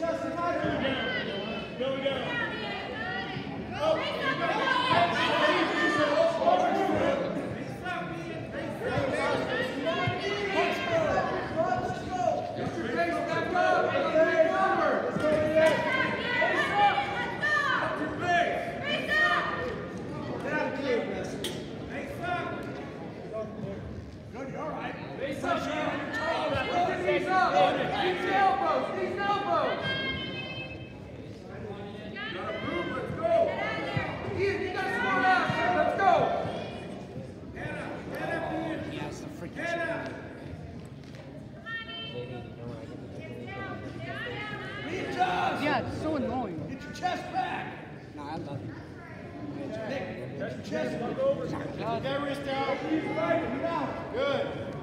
Good, right. Pressure on Readjust. Yeah, it's so annoying. Get your chest back. Nah, I love it. Nick, get your chest back. Over. Get that wrist down. Keep right, keep out. Good.